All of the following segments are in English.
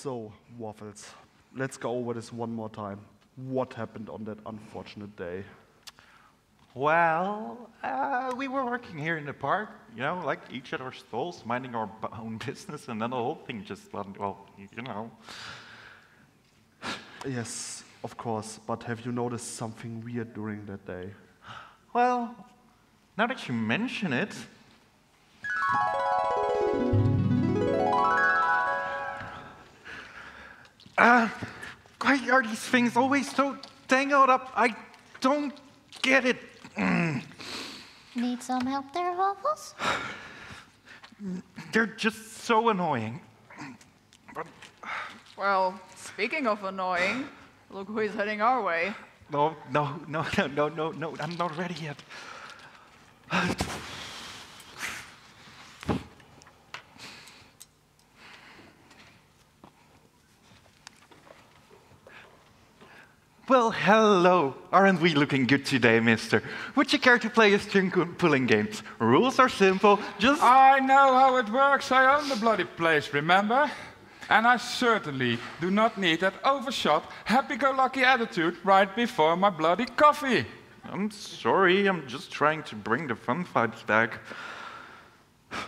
So, Waffles, let's go over this one more time. What happened on that unfortunate day? Well, uh, we were working here in the park, you know, like each at our stalls, minding our own business, and then the whole thing just went, well, you know. Yes, of course, but have you noticed something weird during that day? Well, now that you mention it, uh, why are these things always so tangled up? I don't get it. Mm. Need some help there, Waffles? They're just so annoying. Well, speaking of annoying, look who is heading our way. No, no, no, no, no, no, no, I'm not ready yet. Well, hello. Aren't we looking good today, mister? Would you care to play a string pulling game? Rules are simple. Just. I know how it works. I own the bloody place, remember? And I certainly do not need that overshot, happy go lucky attitude right before my bloody coffee. I'm sorry, I'm just trying to bring the fun vibes back.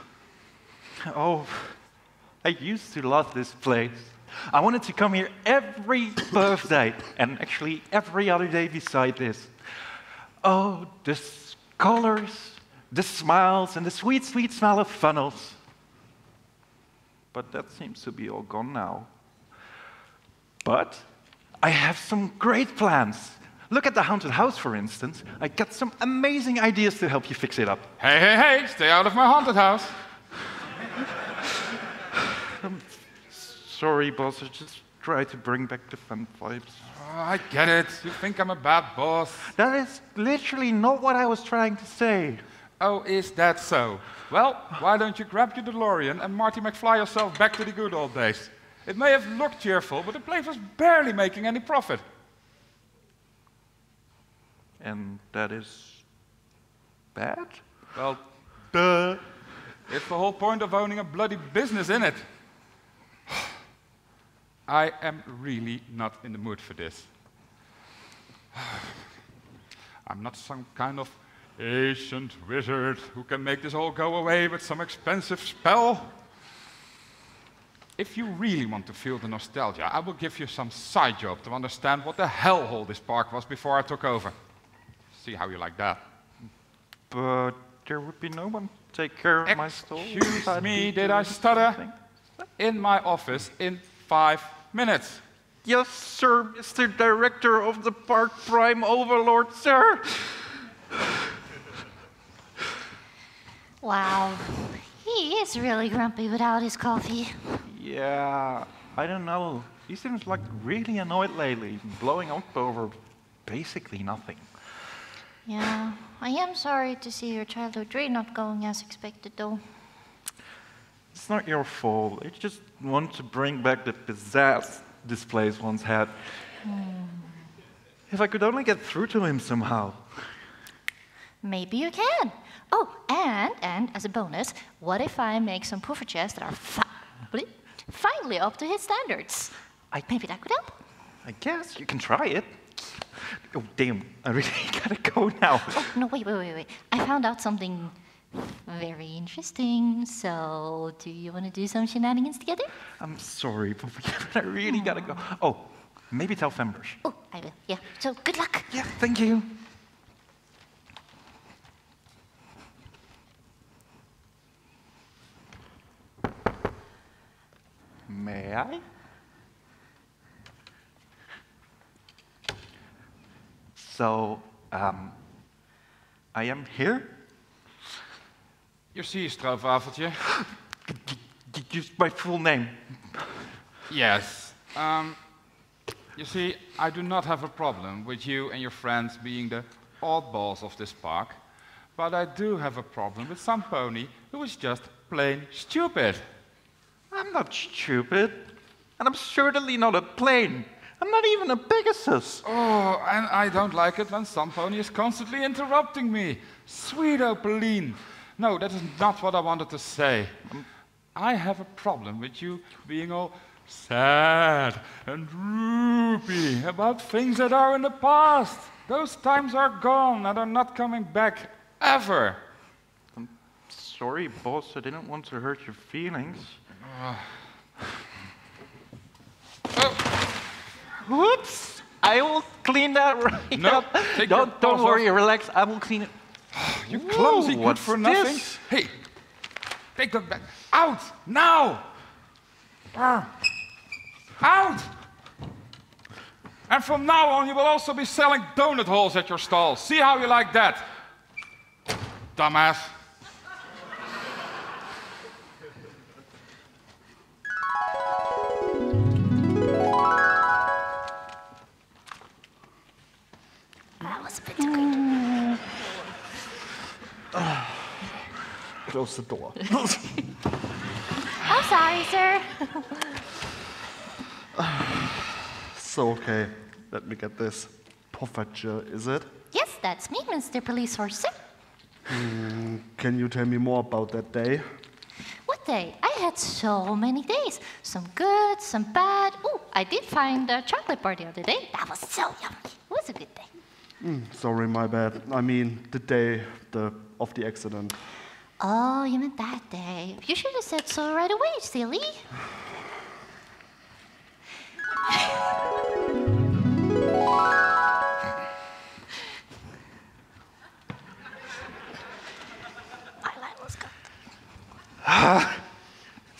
Oh, I used to love this place. I wanted to come here every birthday, and actually every other day beside this. Oh, the colors, the smiles, and the sweet, sweet smell of funnels. But that seems to be all gone now. But I have some great plans. Look at the haunted house, for instance. I got some amazing ideas to help you fix it up. Hey, hey, hey, stay out of my haunted house. Sorry, boss, I just try to bring back the fun vibes. Oh, I get it. You think I'm a bad boss. That is literally not what I was trying to say. Oh, is that so? Well, why don't you grab your DeLorean and Marty McFly yourself back to the good old days? It may have looked cheerful, but the place was barely making any profit. And that is bad? Well, duh. It's the whole point of owning a bloody business, in it? I am really not in the mood for this. I'm not some kind of ancient wizard who can make this all go away with some expensive spell. If you really want to feel the nostalgia, I will give you some side job to understand what the hellhole this park was before I took over. See how you like that. But there would be no one to take care of my stall. Excuse me, did I stutter? something. In my office in five minutes. Yes, sir, Mr. Director of the Park Prime Overlord, sir. Wow. He is really grumpy without his coffee. Yeah, I don't know. He seems like really annoyed lately, blowing up over basically nothing. Yeah, I am sorry to see your childhood dream not going as expected, though. It's not your fault. I just want to bring back the pizzazz this place once had. If I could only get through to him somehow. Maybe you can. Oh, and and as a bonus, what if I make some poffertjes that are fi- finally up to his standards? I- Maybe that could help. I guess you can try it. Oh, damn. I really gotta go now. Oh no! Wait, wait, wait, wait! I found out something very interesting. So, do you want to do some shenanigans together? I'm sorry, but I really gotta go. Oh, maybe tell Fanbrush. Oh, I will. Yeah. So, good luck. Yeah, thank you. May I? So, um, I am here. Je sierstroowafeltje. Did you use my full name? Yes. Um, you see, I do not have a problem with you and your friends being the oddballs of this park, but I do have a problem with some pony who is just plain stupid. I'm not stupid, and I'm certainly not a plane. I'm not even a Pegasus. Oh, and I don't like it when some pony is constantly interrupting me. Sweet Opaline. No, that is not what I wanted to say. Mm. I have a problem with you being all sad and droopy about things that are in the past. Those times are gone and are not coming back ever. I'm sorry, boss, I didn't want to hurt your feelings. Whoops! I will clean that right No, up. take don't don't worry, off. relax. I will clean it. You clumsy good for nothing. this? Hey, take that back. Out now! Ah. Out! And from now on, you will also be selling donut holes at your stall. See how you like that, dumbass. Close the door. I'm sorry, sir. so, okay, let me get this. Poffertje, is it? Yes, that's me, Mr. Police Horse, sir. Hmm, can you tell me more about that day? What day? I had so many days. Some good, some bad. Oh, I did find a chocolate bar the other day. That was so yummy. It was a good day. Hmm, sorry, my bad. I mean, the day the, of the accident. Oh, you meant that day. You should have said so right away, silly. My line was good.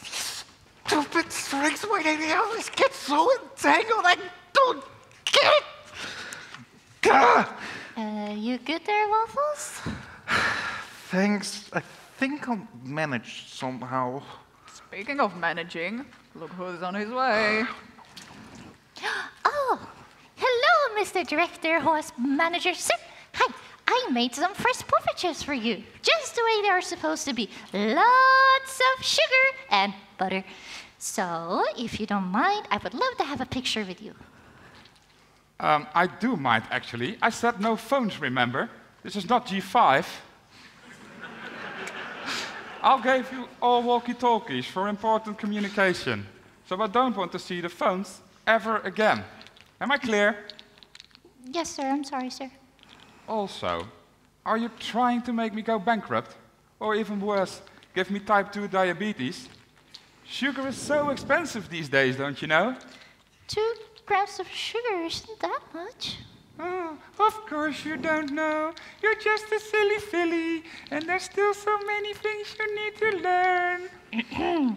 Stupid strings, why do they always get so entangled? I don't get it. Uh, you good there, Waffles? Thanks. I think I'll manage somehow. Speaking of managing, look who's on his way. Oh, hello, Mr. Director, Horse Manager, sir. Hi, I made some fresh poffertjes for you, just the way they are supposed to be. Lots of sugar and butter. So, if you don't mind, I would love to have a picture with you. Um, I do mind, actually. I said no phones, remember? This is not G5. I'll give you all walkie-talkies for important communication. So I don't want to see the phones ever again. Am I clear? Yes, sir, I'm sorry, sir. Also, are you trying to make me go bankrupt? Or even worse, give me type 2 diabetes? Sugar is so expensive these days, don't you know? Two grams of sugar isn't that much. Oh, of course you don't know. You're just a silly filly, and there's still so many things you need to learn.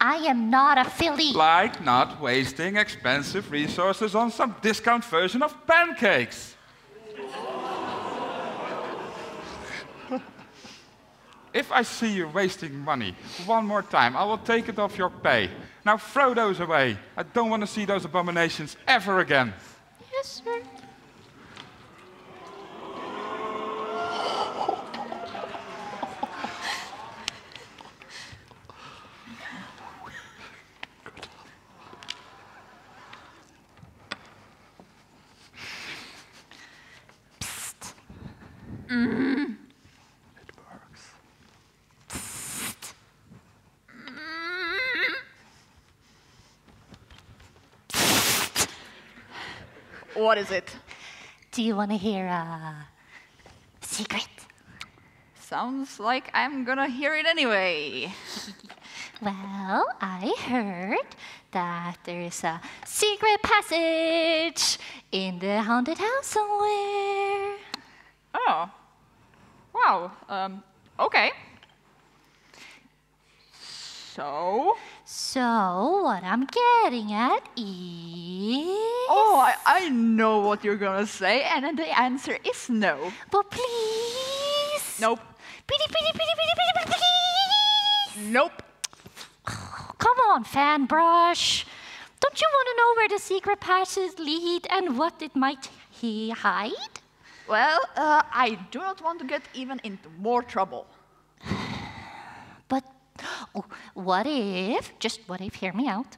I am not a filly. Like not wasting expensive resources on some discount version of pancakes. if I see you wasting money one more time, I will take it off your pay. Now throw those away. I don't want to see those abominations ever again. Yes, sir. It works. What is it? Do you want to hear a secret? Sounds like I'm gonna hear it anyway. Well, I heard that there is a secret passage in the haunted house somewhere. Wow. Um, okay. So? So, what I'm getting at is. Oh, I, I know what you're gonna say, and the answer is no. But please. Nope. Pretty, pretty, pretty, pretty, pretty, please. Nope. Come on, fan brush. Don't you want to know where the secret passages lead and what it might he hide? Well, uh, I do not want to get even into more trouble. But oh, what if, just what if, hear me out,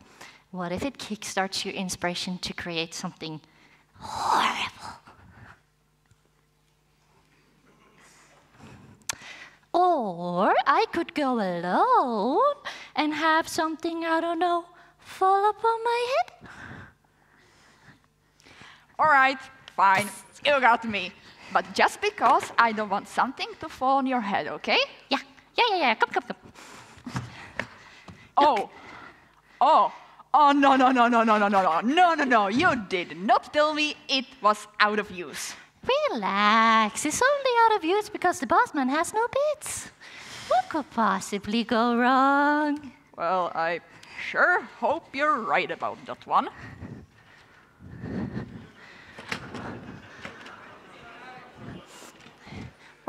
What if it kickstarts your inspiration to create something horrible? Or I could go alone and have something, I don't know, fall upon my head. All right, fine, you got me. But just because I don't want something to fall on your head, okay? Yeah, yeah, yeah, yeah. Come, come, come. Oh, oh, oh, no, no, no, no, no, no, no, no, no, no, no. You did not tell me it was out of use. Relax. It's only out of use because the boss man has no bits. What could possibly go wrong? Well, I sure hope you're right about that one.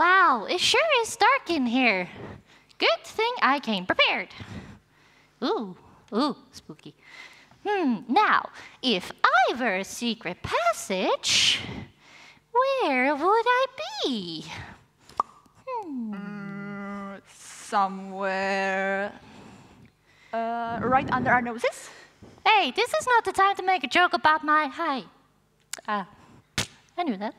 Wow, it sure is dark in here. Good thing I came prepared. Ooh, ooh, spooky. Hmm, now, if I were a secret passage, where would I be? Hmm. Somewhere uh, right under our noses? Hey, this is not the time to make a joke about my height. Ah, I knew that.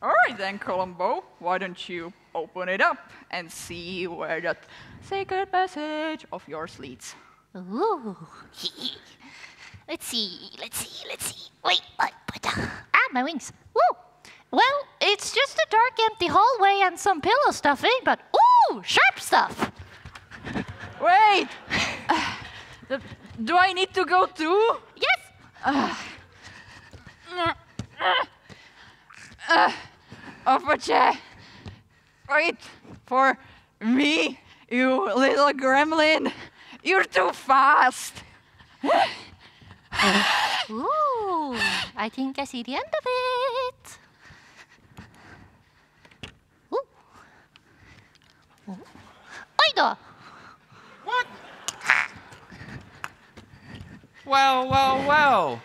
All right then, Columbo. Why don't you open it up and see where that sacred passage of yours leads? Ooh. let's see, let's see, let's see. Wait, what? what the- Ah, my wings. Woo. Well, it's just a dark, empty hallway and some pillow stuffing, but ooh, sharp stuff. Wait! Uh, do I need to go too? Yes. Opache! Wait for me, you little gremlin! You're too fast! Ooh, I think I see the end of it. Ooh. Ooh. Oido! Well, well, well.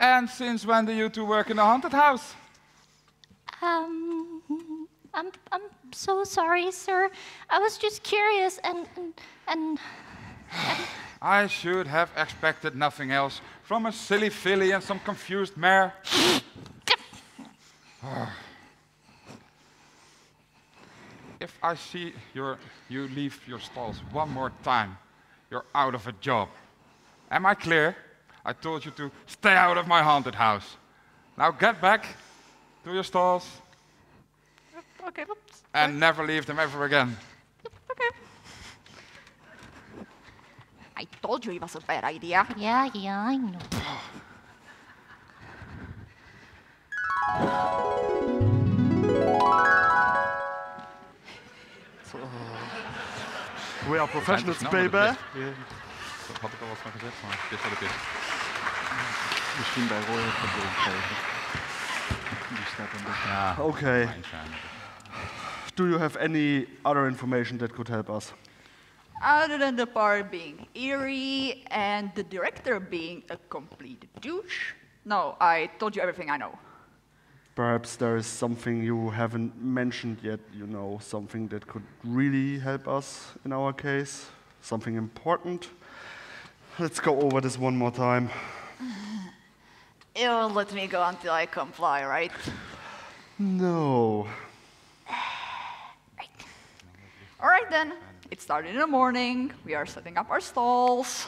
And since when do you two work in a haunted house? Um, I'm, I'm so sorry, sir. I was just curious and, and, and I should have expected nothing else from a silly filly and some confused mare. if I see your, you leave your stalls one more time, you're out of a job. Am I clear? I told you to stay out of my haunted house. Now get back to your stalls Okay, oops. and never leave them ever again. Okay. I told you it was a bad idea. yeah, yeah, I know. We are professionals, snel, maar dat baby. is- Dat had ik al wat van gezegd, maar dit is wat het is. Misschien bij Roy het probleem geven. Die staat in de Ja, ah, Okay. Do you have any other information that could help us? Other than the part being eerie and the director being a complete douche? No, I told you everything I know. Perhaps there is something you haven't mentioned yet, you know, something that could really help us in our case, something important. Let's go over this one more time. You'll let me go until I comply, right? No. right. All right then. It started in the morning. We are setting up our stalls.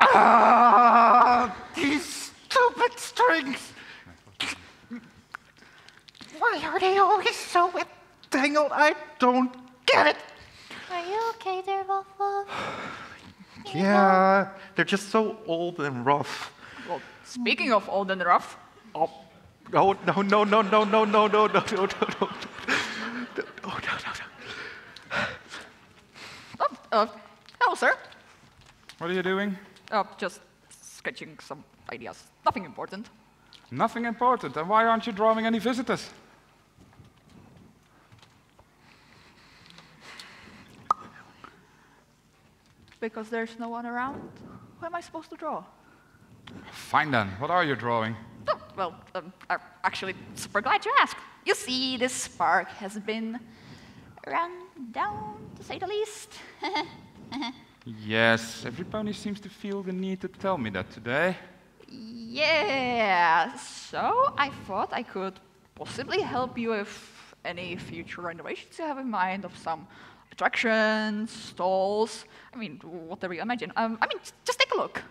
Ah, these stupid strings! Why are they always so entangled? I don't get it. Are you okay there, Wolf Wolf? Yeah, they're just so old and rough. Well, speaking of old and rough, Oh, oh no, no, no, no, no, no, no, no, no, no, no. Oh, no, no, no. oh, uh, hello, sir. What are you doing? Uh, just sketching some ideas. Nothing important. Nothing important. And why aren't you drawing any visitors? Because there's no one around. Who am I supposed to draw? Fine then. What are you drawing? Oh, well, um, I'm actually super glad you asked. You see, this spark has been run down, to say the least. Yes, every pony seems to feel the need to tell me that today. yeah, so I thought I could possibly help you with any future renovations you have in mind of some attractions, stalls. I mean, whatever you imagine. Um, I mean, just take a look.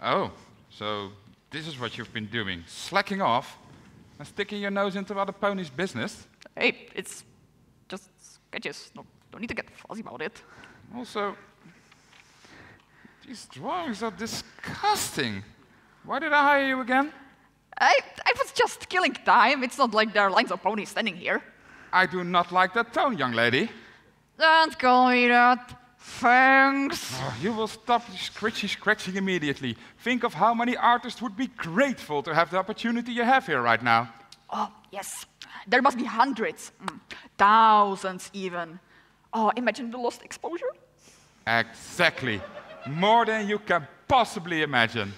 Oh, so this is what you've been doing slacking off and sticking your nose into other ponies' business? Hey, it's just sketches. No, don't need to get fuzzy about it. Also, these drawings are disgusting. Why did I hire you again? I, I was just killing time. It's not like there are lines of ponies standing here. I do not like that tone, young lady. Don't call me that. Thanks. Oh, you will stop scratchy scratching immediately. Think of how many artists would be grateful to have the opportunity you have here right now. Oh, yes. There must be hundreds, mm, thousands even. Oh, imagine the lost exposure. Exactly. More than you can possibly imagine.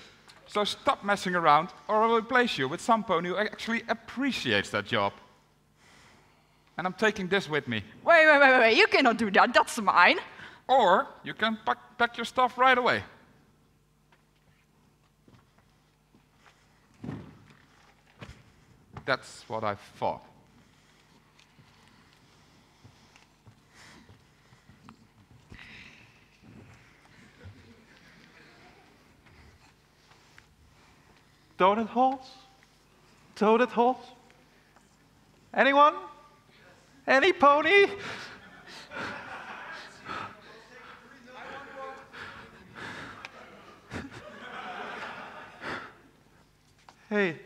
So stop messing around, or I will replace you with some pony who actually appreciates that job. And I'm taking this with me. Wait, wait, wait, wait. You cannot do that. That's mine. Or you can pack, pack your stuff right away. That's what I thought. Donut holes? Donut holes? Anyone? Any pony? hey,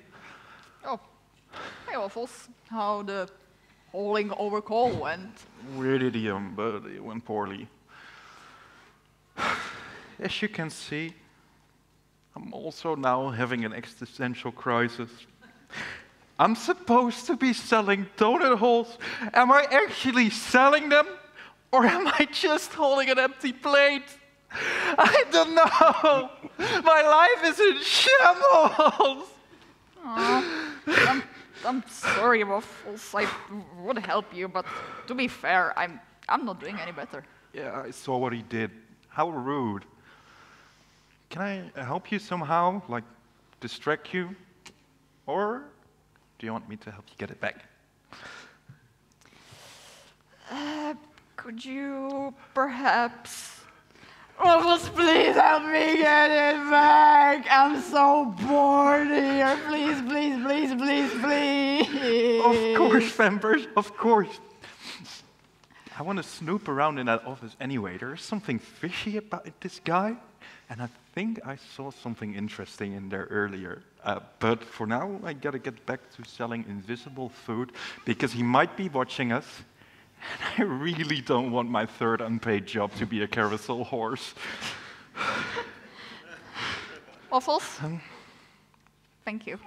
Oh, hey, Waffles. How the hauling over coal went. weird idiom, um, but it went poorly. As you can see, I'm also now having an existential crisis. I'm supposed to be selling donut holes. Am I actually selling them? Or am I just holding an empty plate? I don't know. My life is in shambles. I'm, I'm sorry, Waffles. I would help you, but to be fair, I'm, I'm not doing any better. Yeah, I saw what he did. How rude. Can I help you somehow? Like, distract you? Or do you want me to help you get it back? Uh, could you perhaps. Waffles, please help me get it back. I'm so bored here. Please, please, please, please, please. Of course, members, of course. I want to snoop around in that office anyway. There's something fishy about this guy, and I think I saw something interesting in there earlier. Uh, but for now, I gotta get back to selling invisible food because he might be watching us. And I really don't want my third unpaid job to be a carousel horse. Waffles? Thank you.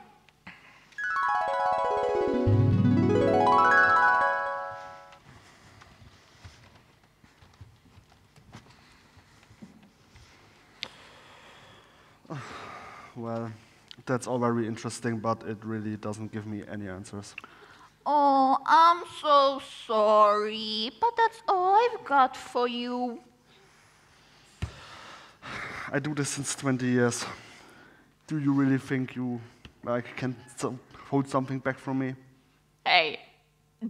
Well, that's all very interesting, but it really doesn't give me any answers. Oh, I'm so sorry, but that's all I've got for you. I do this since 20 years. Do you really think you like can hold something back from me? Hey,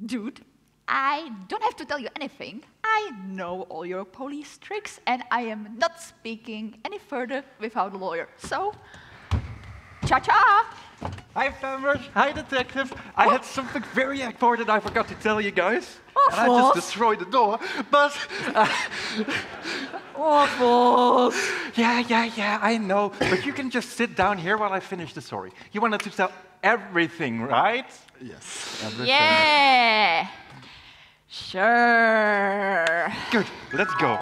dude, I don't have to tell you anything. I know all your police tricks, and I am not speaking any further without a lawyer. So, cha cha! Hi, members. Hi, detective. I had something very important I forgot to tell you guys. Of and I just destroyed the door. But uh, Waffles! yeah, yeah, yeah, I know. But you can just sit down here while I finish the story. You wanted to tell everything, right? Yes. Everything. Yeah! Sure. Good. Let's go.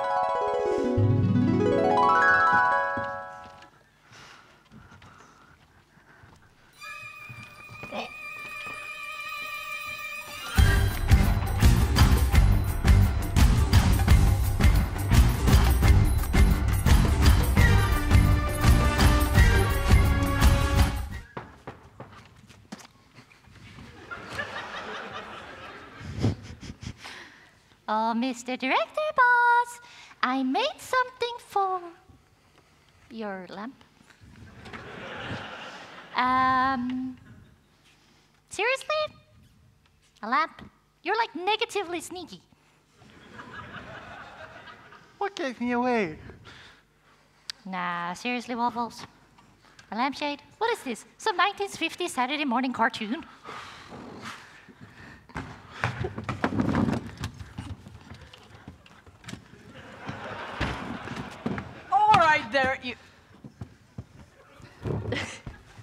Oh, Mr. Director Boss, I made something for your lamp. um, seriously? A lamp? You're like negatively sneaky. What gave me away? Nah, seriously, Waffles? A lampshade? What is this? Some 1950s Saturday morning cartoon? All right, there, you.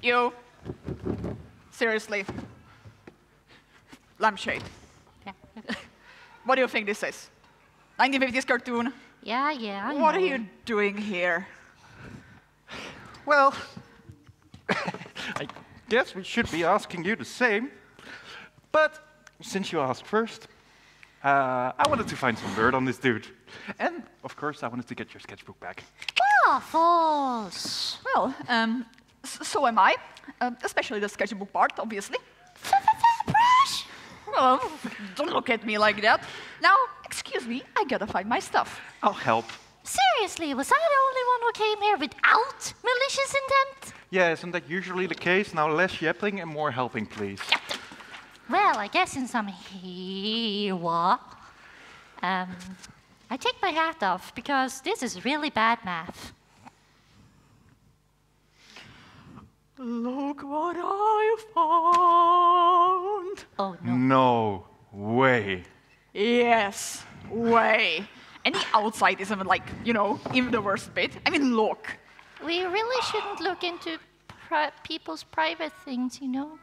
You. Seriously. Lampshade. Yeah, What do you think this is? 1950s cartoon? yeah, yeah. I What are you doing here? Well, I guess we should be asking you the same. But since you asked first, uh, I wanted to find some dirt on this dude. And of course, I wanted to get your sketchbook back. Waffles! Well, um, s- so am I. Um, especially the sketchbook part, obviously. Brush! Well, don't look at me like that. Now, excuse me, I gotta find my stuff. I'll help. Seriously, was I the only one who came here without malicious intent? Yeah, isn't that usually the case? Now less yapping and more helping, please. Well, I guess in some Hiwa, um, I take my hat off because this is really bad math. Look what I found. Oh no. No way. Yes, way. And the outside isn't like, you know, even the worst bit. I mean, look. We really shouldn't look into pri- people's private things, you know?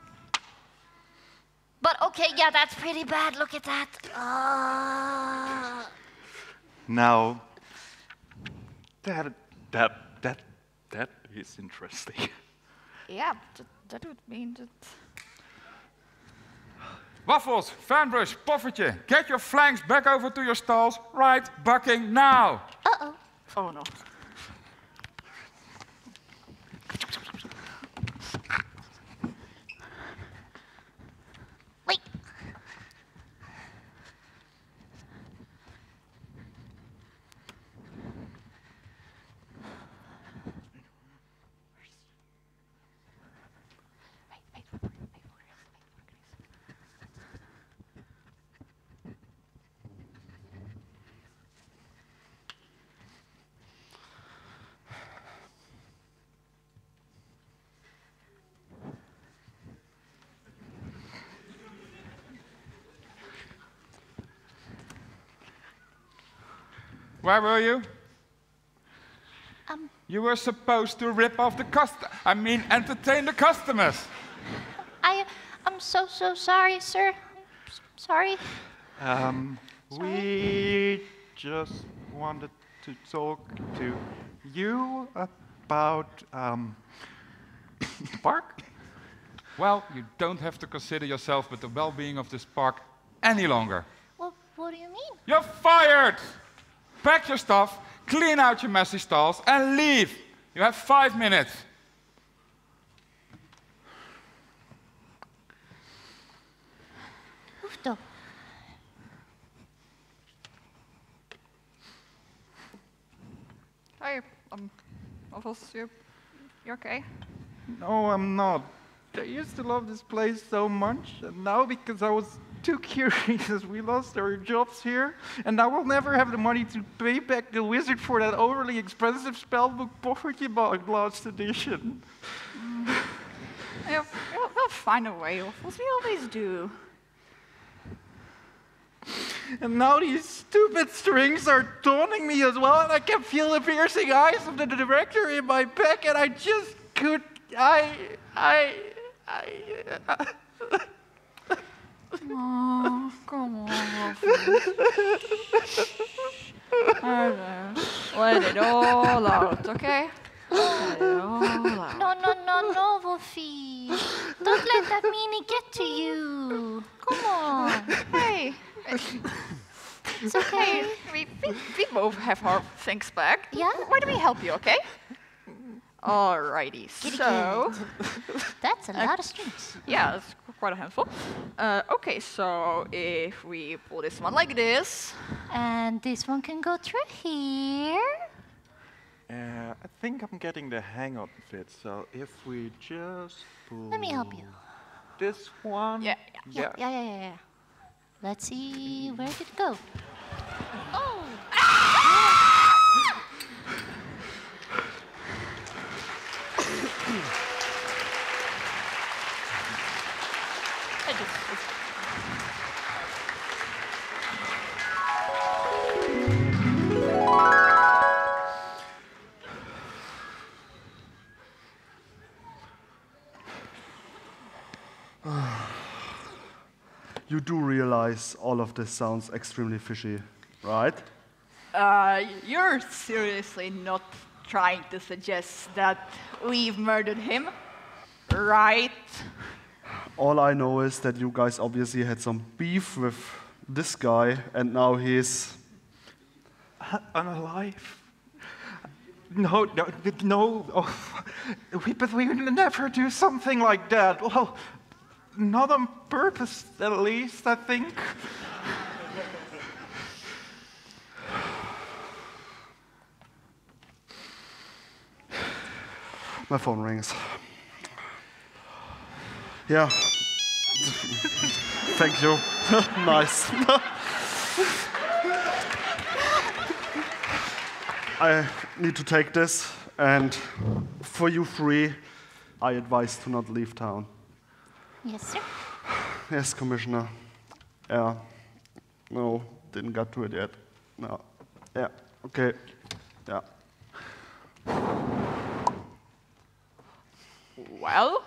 But okay, yeah, that's pretty bad. Look at that. Uh, Now, that, that, that, that is interesting. Yeah, that, that would mean that. Waffles, fanbrush, poffertje, get your flanks back over to your stalls, right bucking now. uh-oh. Oh no. Where were you? Um, You were supposed to rip off the cust. I mean, entertain the customers. I, I'm so, so sorry, sir. S- Sorry. Um, we just wanted to talk to you about um, park. Well, you don't have to consider yourself with the well-being of this park any longer. Well, what do you mean? You're fired! Pack your stuff, clean out your messy stalls, and leave. You have five minutes. Hoeft toch. Hey, um, Waffles, you, you okay? No, I'm not. I used to love this place so much, and now because I was too curious, we lost our jobs here, and now we'll never have the money to pay back the wizard for that overly expensive spellbook poverty bug last edition. Yeah, we'll, we'll find a way, Waffles. We always do. And now these stupid strings are taunting me as well, and I can feel the piercing eyes of the director in my back, and I just could. I. I. I. Oh, come on, Waffles. Let it all out, okay? Let it all out. No, no, no, no, Wolfie. Don't let that meanie get to you. Come on. Hey, It's okay. we, we, we both have our things back. Yeah? Why don't we help you, okay? Alrighty, so, That's a lot of strings. yeah, it's quite a handful. Uh, okay, so if we pull this one like this, And this one can go through here. Uh, I think I'm getting the hang of it. So if we just pull Let me help you. this one. yeah, Yeah, yeah, yeah, yeah. yeah. Let's see, where did it go? Oh! You do realize all of this sounds extremely fishy, right? Uh, you're seriously not trying to suggest that we've murdered him, right? All I know is that you guys obviously had some beef with this guy, and now he's. Unalive. No, no, no. Oh, we, but we would never do something like that. Well, not on purpose, at least, I think. My phone rings. Yeah. Thank you. nice. I need to take this, and for you three, I advise to not leave town. Yes, sir. Yes, Commissioner. Yeah. No, didn't get to it yet. No. Yeah. Okay. Yeah. Well,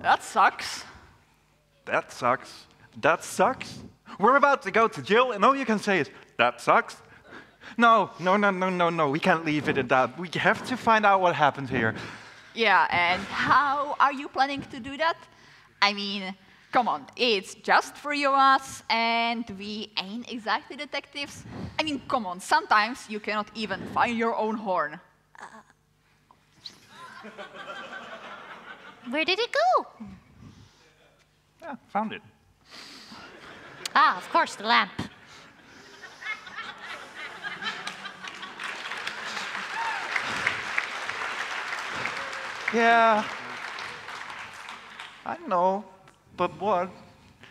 that sucks. That sucks. That sucks. We're about to go to jail, and all you can say is, that sucks. No, no, no, no, no, no. We can't leave it at that. We have to find out what happened here. Yeah, and how are you planning to do that? I mean, come on, it's just three of us, and we ain't exactly detectives. I mean, come on, sometimes you cannot even find your own horn. Where did it go? Yeah, found it. Ah, of course, the lamp. Yeah. I know. But what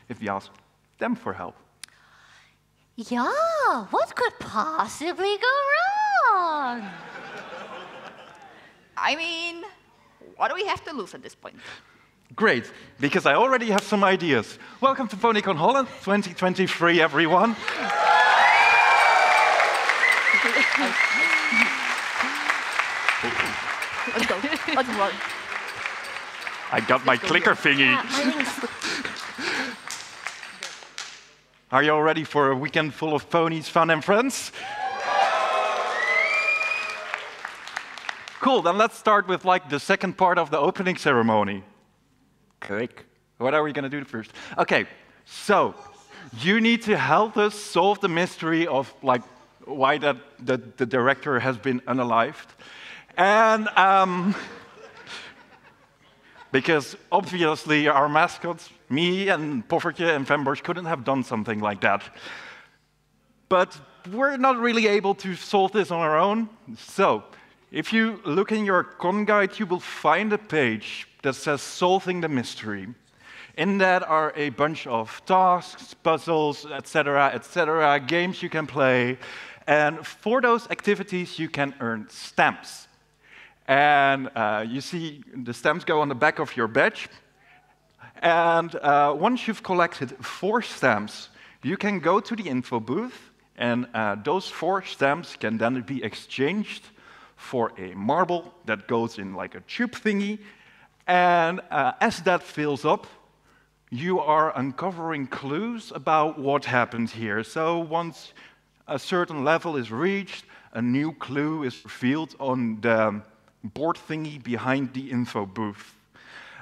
if you ask them for help? Yeah, what could possibly go wrong? I mean, what do we have to lose at this point? Great, because I already have some ideas. Welcome to PonyCon Holland 2023, everyone. Let's run. I got my clicker thingy. Are you all ready for a weekend full of ponies, fun, and friends? Cool, then let's start with like the second part of the opening ceremony. Click. What are we gonna do first? Okay, so you need to help us solve the mystery of like why that the, the director has been unalived. And um, because obviously our mascots, me and Poffertje and Fanbrush, couldn't have done something like that. But we're not really able to solve this on our own. So, if you look in your con guide, you will find a page that says Solving the Mystery. In that are a bunch of tasks, puzzles, etc., etc., games you can play. And for those activities, you can earn stamps. And uh, you see the stamps go on the back of your badge. And uh, once you've collected four stamps, you can go to the info booth, and uh, those four stamps can then be exchanged for a marble that goes in like a tube thingy. And uh, as that fills up, you are uncovering clues about what happened here. So once a certain level is reached, a new clue is revealed on the board thingy behind the info booth.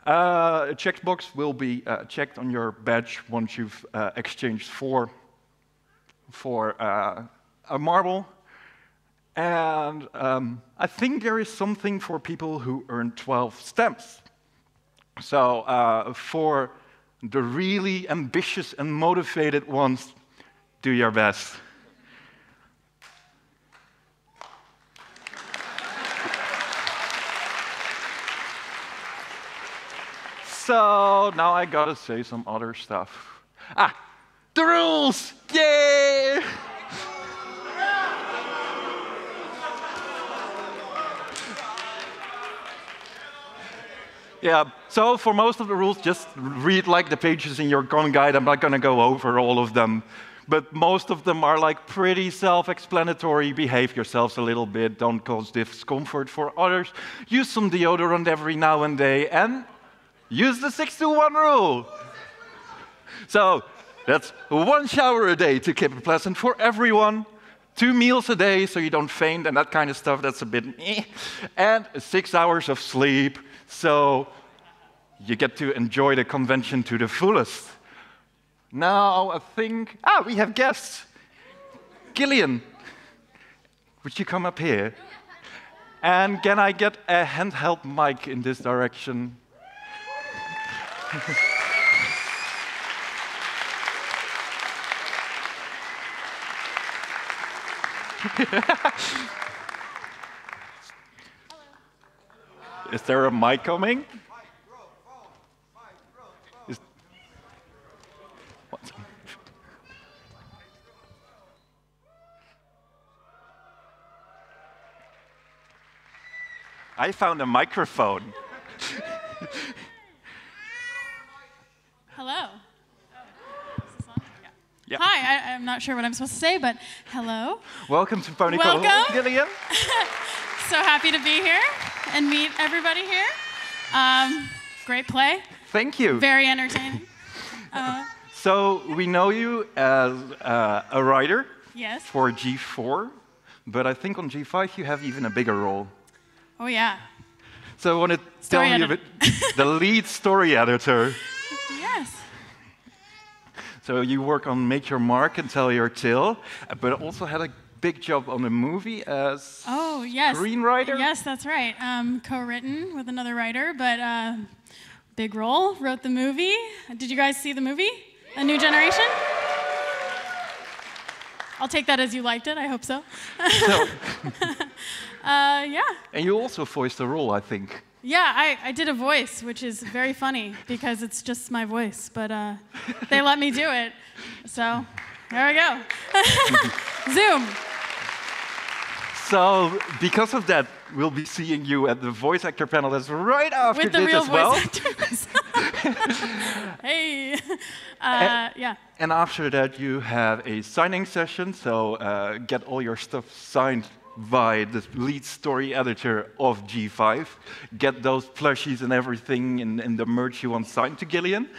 Uh, a checkbox will be uh, checked on your badge once you've uh, exchanged four for uh, a marble. And um, I think there is something for people who earn 12 stamps. So, uh, for the really ambitious and motivated ones, do your best. So now I gotta say some other stuff. Ah, the rules! Yay! Yeah, so for most of the rules, just read like the pages in your Con guide. I'm not gonna go over all of them. But most of them are like pretty self explanatory. Behave yourselves a little bit, don't cause discomfort for others. Use some deodorant every now and then, and use the 6 to 1 rule. So that's one shower a day to keep it pleasant for everyone, two meals a day so you don't faint and that kind of stuff, that's a bit and six hours of sleep so you get to enjoy the convention to the fullest. Now, I think, ah, we have guests. Gillian, would you come up here? And can I get a handheld mic in this direction? Is there a mic coming? I found a microphone. Hello. Yeah. Hi, I, I'm not sure what I'm supposed to say, but hello. Welcome to Pony Welcome. Hall, Gillian. So happy to be here and meet everybody here. Um, great play, Thank you. very entertaining. Uh, So we know you as uh, a writer yes. for G4, but I think on G5 you have even a bigger role. Oh yeah. So I want to tell Story you a bit, the lead story editor. Yes. So you work on Make Your Mark and Tell Your Tale, but also had a big job on a movie as Oh yes. screenwriter. Yes, that's right. Um, co-written with another writer, but uh, big role. Wrote the movie. Did you guys see the movie? A New Generation. I'll take that as you liked it. I hope so. So- Uh, yeah. and you also voiced a role, I think. Yeah, I, I did a voice, which is very funny because it's just my voice, but uh, they let me do it. So there we go. Zoom. So because of that, we'll be seeing you at the voice actor panel. That's right after With the this real as well. voice actors. hey. Uh, yeah. And after that, you have a signing session. So uh, get all your stuff signed by the lead story editor of G5. Get those plushies and everything and, and the merch you want signed to Gillian.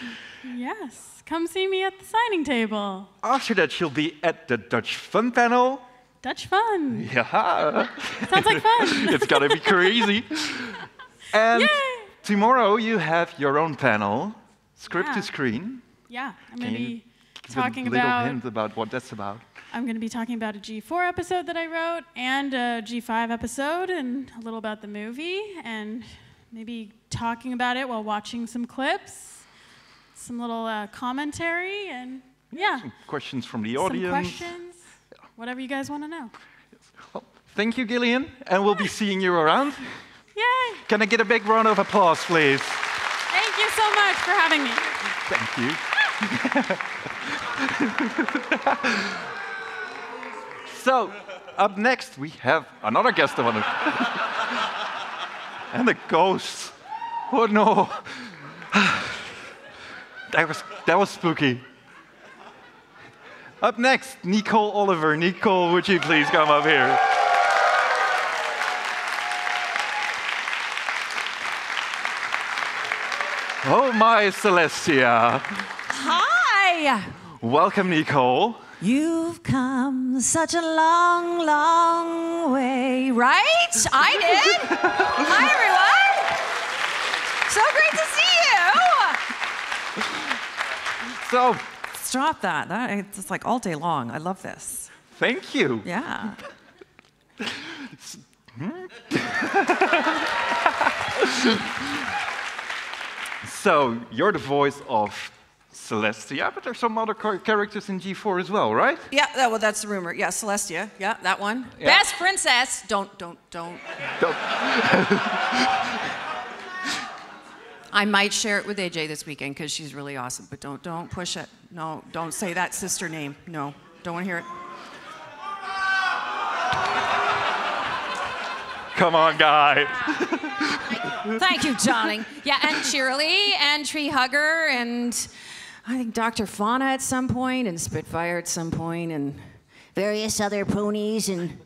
Yes. Come see me at the signing table. After that, she'll be at the Dutch Fun panel. Dutch fun. Yeah, Sounds like fun. it's gonna be crazy. And Yay! tomorrow, you have your own panel, script Yeah. to screen. Yeah, I'm going to be Give talking a little about hint about what that's about. I'm going to be talking about a G4 episode that I wrote and a G5 episode and a little about the movie and maybe talking about it while watching some clips, some little uh, commentary, and yeah, Questions from the audience. some questions, whatever you guys want to know. Well, thank you, Gillian, and we'll be seeing you around. Yay! Can I get a big round of applause, please? Thank you so much for having me. Thank you. so, up next, we have another guest of honor. and a ghost. Oh no. that, was, that was spooky. Up next, Nicole Oliver. Nicole, would you please come up here? Oh my Celestia. Hi! Welcome, Nicole. You've come such a long, long way, right? I did. Hi, everyone. So great to see you. So, Stop that. that. It's like all day long. I love this. thank you. Yeah. So, you're the voice of Celestia, but there's some other char- characters in G4 as well, right? Yeah, that, well, that's the rumor. Yeah, Celestia. Yeah, that one. Yeah. Best princess. Don't, don't, don't. Don't- I might share it with AJ this weekend because she's really awesome, but don't, don't push it. No, don't say that sister name. No, don't want to hear it. Come on, guy. Thank you, darling. Yeah, and Cheerilee and Tree Hugger and I think Dr. Fauna at some point and Spitfire at some point and Various other ponies, and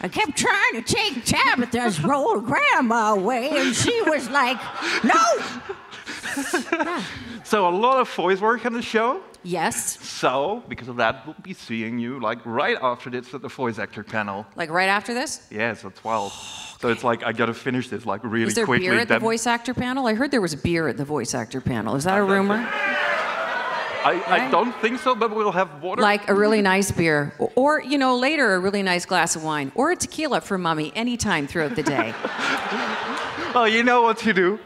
I kept trying to take Tabitha's old grandma away, and she was like, no! So, a lot of voice work on the show. yes, So, because of that, we'll be seeing you like right after this at the voice actor panel. like right after this. Yes, at 12. So it's like I gotta finish this like really quickly. Is there quickly. beer at the voice actor panel? I heard there was beer at the voice actor panel. Is that a rumor? I, I don't think so, but we'll have water. Like a really nice beer, or, you know, later a really nice glass of wine, or a tequila for mommy anytime throughout the day. well, you know what to do.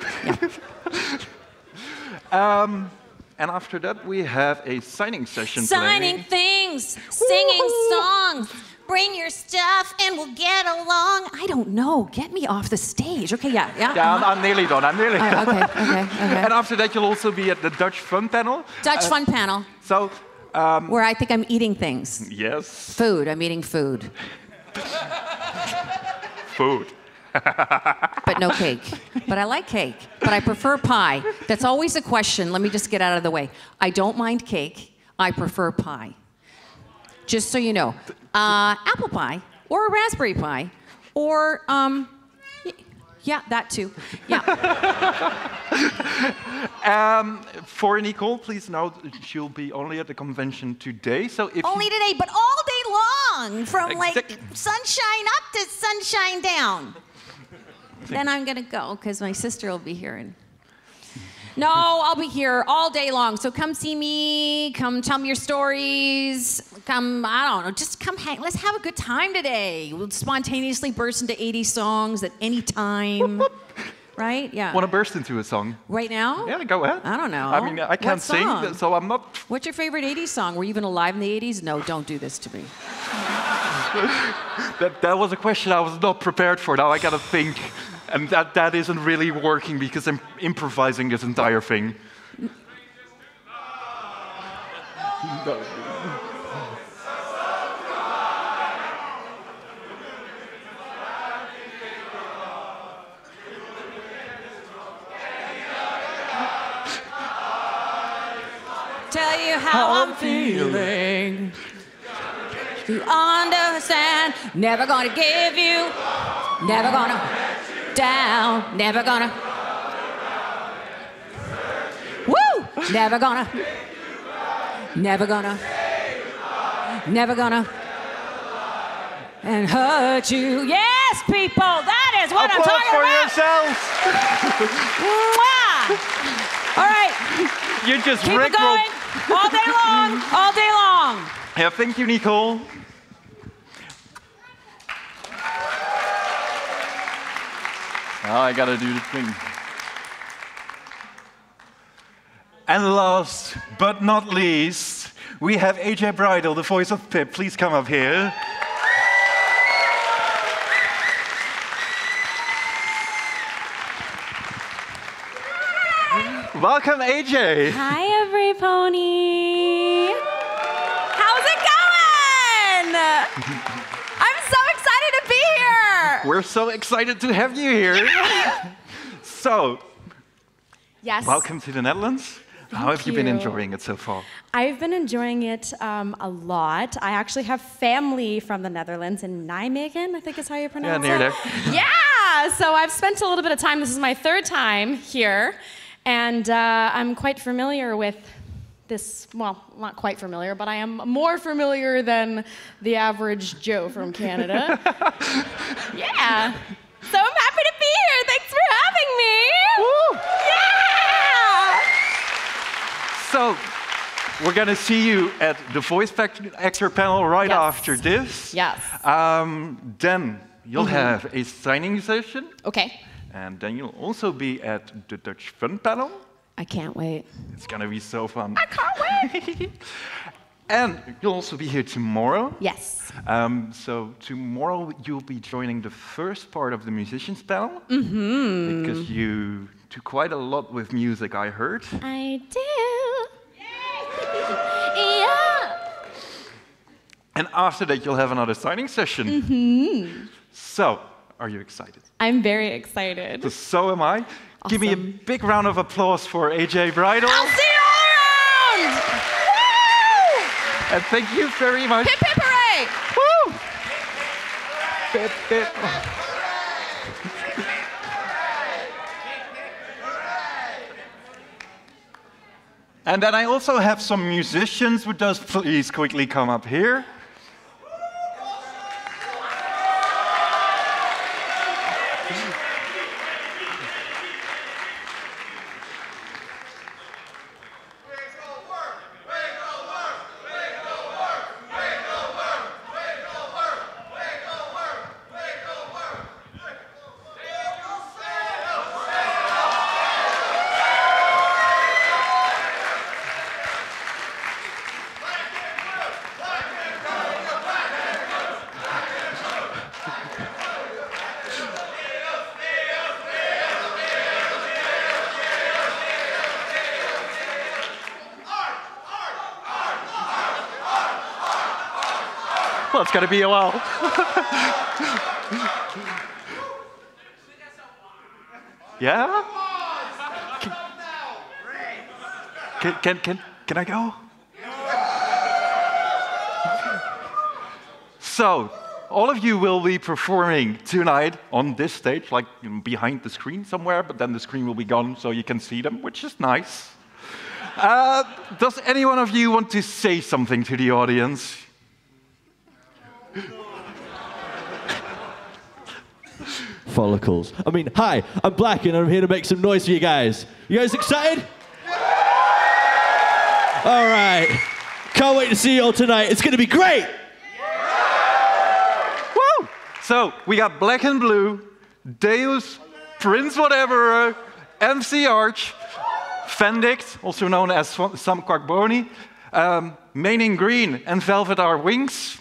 um, and after that, we have a signing session. Signing playing. things, singing songs. Bring your stuff and we'll get along. I don't know. Get me off the stage. Okay, yeah, yeah. Yeah, I'm, uh-huh. I'm nearly done. I'm nearly Uh, done. okay, okay, okay. And after that, you'll also be at the Dutch Fun Panel. Dutch fun panel So, um, where I think I'm eating things. yes, Food. I'm eating food, food. but no cake. But I like cake. But I prefer pie. That's always a question. Let me just get out of the way. I don't mind cake. I prefer pie. Just so you know, uh, apple pie or raspberry pie, or um, yeah, that too. Yeah. Um, for Nicole, please note she'll be only at the convention today. So if Only today, but all day long, from like sunshine up to sunshine down. then I'm gonna go because my sister will be here. And No, I'll be here all day long. So come see me. Come tell me your stories. Come, I don't know, just come hang. Let's have a good time today. We'll spontaneously burst into 80 songs at any time. right? Yeah. want to burst into a song, right now? yeah, go ahead. I don't know. I mean, I can't sing, so I'm not. What's your favorite 80s song? Were you even alive in the 80s? No, don't do this to me. That, that was a question I was not prepared for. Now I gotta think, and that, that isn't really working because I'm improvising this entire thing. No. Tell you how, I'm feeling. You understand? Never gonna give you. Never gonna down. Never gonna. Woo! Never gonna. Never gonna. Never gonna. And hurt you. Yes, people. That is what Applause I'm for talking about. yourselves! Mwah! All right. You just Keep it going all day long, all day long. Yeah, thank you, Nicole. I gotta do the thing. And last but not least, we have AJ Bridel, the voice of Pipp. Please come up here. Welcome, AJ. Hi, every pony. So excited to have you here. so, Yes. welcome to the Netherlands. How have you been enjoying it so far? I've been enjoying it um, a lot. I actually have family from the Netherlands in Nijmegen, I think is how you Yeah, pronounce near it. there. Yeah, so I've spent a little bit of time. This is my third time here, and uh, I'm quite familiar with this. Well, not quite familiar, but I am more familiar than the average Joe from Canada. yeah. So I'm happy to be here. Thanks for having me. Woo. Yeah. So, we're gonna see you at the voice actor panel right Yes. after this. Yes. Um, then you'll have a signing session, Okay. and then you'll also be at the Dutch Fun panel. I can't wait. It's gonna be so fun. I can't wait. and you'll also be here tomorrow. Yes. Um, so tomorrow you'll be joining the first part of the musicians panel. Mm-hmm. Because you do quite a lot with music, I heard. I do. yeah. And after that, you'll have another signing session. Mm-hmm. So, are you excited? I'm very excited. So, so am I. Give me a big round of applause for AJ Bridel. I'll see you all around! Woo! And thank you very much. Hip hip hooray! Woo! Bip, bip. And then I also have some musicians. Would those please quickly come up here? It's going to be a while. yeah? Can, can, can, can I go? So, all of you will be performing tonight on this stage, like behind the screen somewhere, but then the screen will be gone so you can see them, which is nice. Uh, does any one of you want to say something to the audience? Follicles. I mean, hi, I'm Black and I'm here to make some noise for you guys. You guys excited? All right. Can't wait to see you all tonight. It's going to be great. Woo! So we got Black and Blue, Deus, Prince Whatever, MC Arch, Fendict, also known as Sam Quackboni, um, Main in Green and Velvet R. Wings,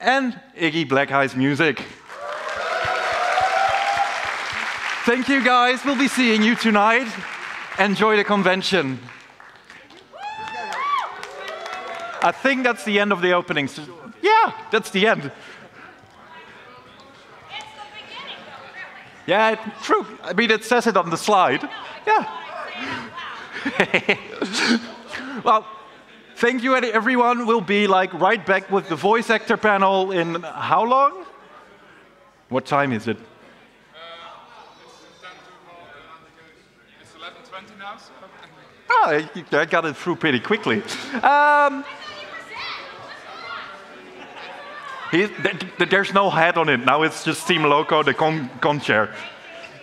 and Iggy Black Eyes Music. Thank you guys. We'll be seeing you tonight. Enjoy the convention. I think that's the end of the opening. Yeah, that's the end. Yeah, true. I mean, it says it on the slide. Yeah. well, thank you, everyone. We'll be like right back with the voice actor panel in how long? What time is it? Now, so... Oh, I got it through pretty quickly. Um, he, th- th- there's no head on it. Now it's just Team Loco, the con, con chair.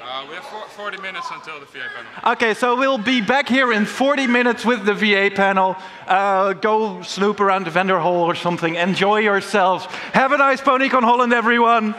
Uh, we have four, 40 minutes until the VA panel. Okay, so we'll be back here in 40 minutes with the VA panel. Uh, go snoop around the vendor hall or something. Enjoy yourselves. Have a nice PonyCon Holland, everyone.